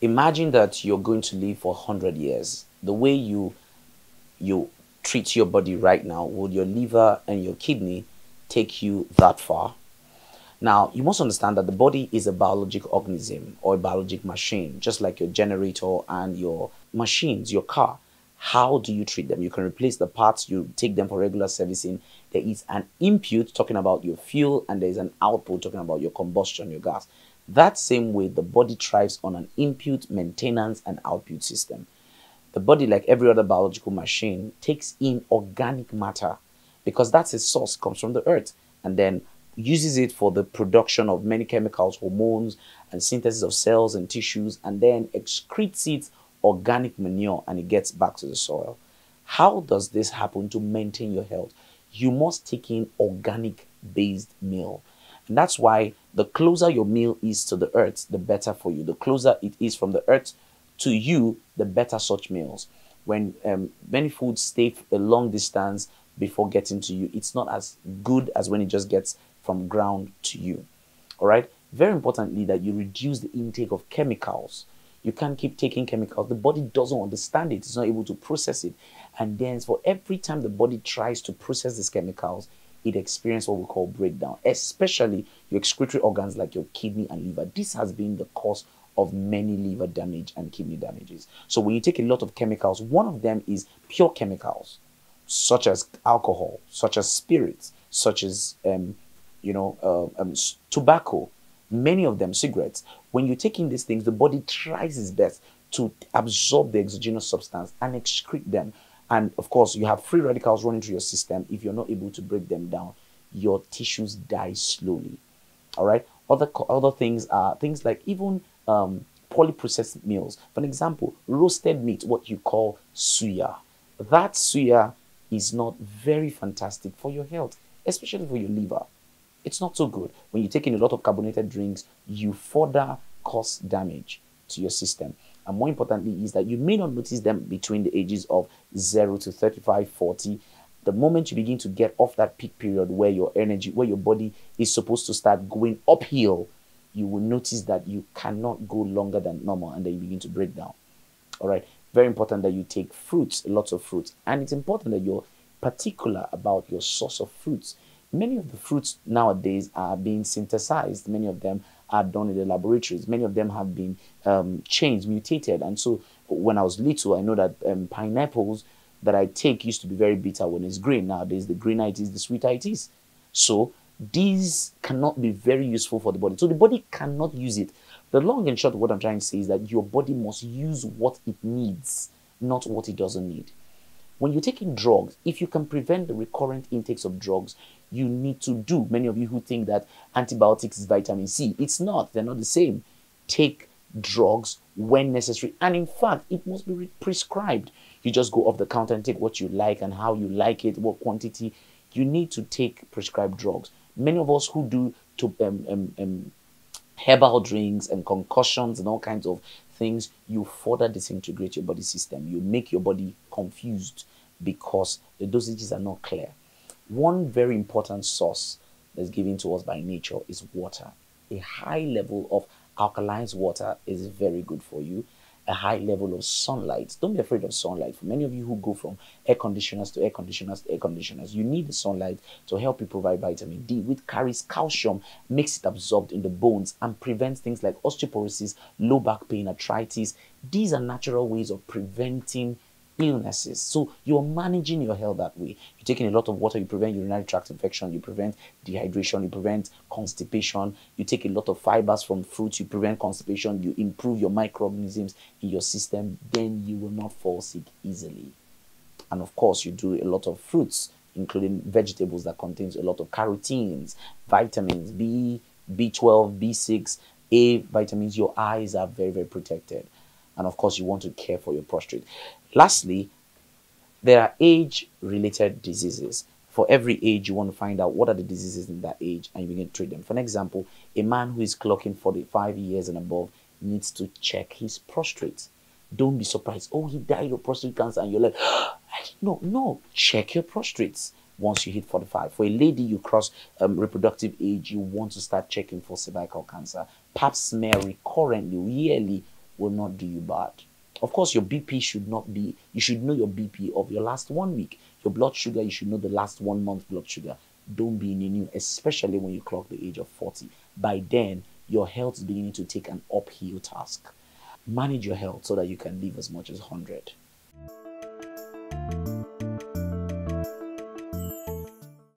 Imagine that you're going to live for 100 years. The way you you treat your body right now, would your liver and your kidney take you that far? Now, you must understand that the body is a biologic organism or a biologic machine, just like your generator and your machines, your car. How do you treat them? You can replace the parts, you take them for regular servicing. There is an input talking about your fuel, and there is an output talking about your combustion, your gas. That same way, the body thrives on an input, maintenance, and output system. The body, like every other biological machine, takes in organic matter because that's its source, comes from the earth, and then uses it for the production of many chemicals, hormones, and synthesis of cells and tissues, and then excretes it organic manure and it gets back to the soil. How does this happen to maintain your health? You must take in organic based meal. And that's why the closer your meal is to the earth, the better for you. The closer it is from the earth to you, the better such meals. When um, many foods stay a long distance before getting to you, it's not as good as when it just gets from ground to you. All right. Very importantly, that you reduce the intake of chemicals. You can't keep taking chemicals. The body doesn't understand it. It's not able to process it. And then for every time the body tries to process these chemicals, it experiences what we call breakdown, especially your excretory organs like your kidney and liver. This has been the cause of many liver damage and kidney damages. So when you take a lot of chemicals, one of them is pure chemicals, such as alcohol, such as spirits, such as um, you know uh, um, tobacco, many of them cigarettes. When you take in these things, the body tries its best to absorb the exogenous substance and excrete them. And of course, you have free radicals running through your system. If you're not able to break them down, your tissues die slowly. All right. Other other things are things like even um, polyprocessed meals. For example, roasted meat, what you call suya. That suya is not very fantastic for your health, especially for your liver. It's not so good. When you take in a lot of carbonated drinks, you further cause damage to your system. And more importantly, is that you may not notice them between the ages of 0 to 35, 40. The moment you begin to get off that peak period where your energy, where your body is supposed to start going uphill, you will notice that you cannot go longer than normal and then you begin to break down. All right. Very important that you take fruits, lots of fruits. And it's important that you're particular about your source of fruits. Many of the fruits nowadays are being synthesized. Many of them are done in the laboratories. Many of them have been um, changed, mutated. And so when I was little, I know that um, pineapples that I take used to be very bitter when it's green. Nowadays, the greener it is, the sweeter it is. So these cannot be very useful for the body. So the body cannot use it. The long and short of what I'm trying to say is that your body must use what it needs, not what it doesn't need. When you're taking drugs, if you can prevent the recurrent intakes of drugs, you need to do. Many of you who think that antibiotics is vitamin C, it's not. They're not the same. Take drugs when necessary. And in fact, it must be prescribed. You just go off the counter and take what you like and how you like it, what quantity. You need to take prescribed drugs many of us who do to um, um, um, herbal drinks and concussions and all kinds of things, you further disintegrate your body system. You make your body confused because the dosages are not clear. One very important source that's given to us by nature is water. A high level of alkaline water is very good for you a high level of sunlight. Don't be afraid of sunlight. For many of you who go from air conditioners to air conditioners to air conditioners, you need the sunlight to help you provide vitamin D, which carries calcium, makes it absorbed in the bones, and prevents things like osteoporosis, low back pain, arthritis. These are natural ways of preventing illnesses. So you're managing your health that way. You're taking a lot of water, you prevent urinary tract infection, you prevent dehydration, you prevent constipation, you take a lot of fibers from fruits, you prevent constipation, you improve your microorganisms in your system, then you will not fall sick easily. And of course, you do a lot of fruits, including vegetables that contains a lot of carotenes, vitamins B, B12, B6, A vitamins. Your eyes are very, very protected. And of course, you want to care for your prostate. Lastly, there are age related diseases. For every age, you want to find out what are the diseases in that age and you begin to treat them. For an example, a man who is clocking 45 years and above needs to check his prostate. Don't be surprised. Oh, he died of prostate cancer, and you're like, no, no, check your prostates once you hit 45. For a lady, you cross um, reproductive age, you want to start checking for cervical cancer. Pap smear recurrently, yearly, will not do you bad. Of course, your BP should not be, you should know your BP of your last one week. Your blood sugar, you should know the last one month blood sugar. Don't be in a new, especially when you clock the age of 40. By then, your health is beginning to take an uphill task. Manage your health so that you can live as much as 100.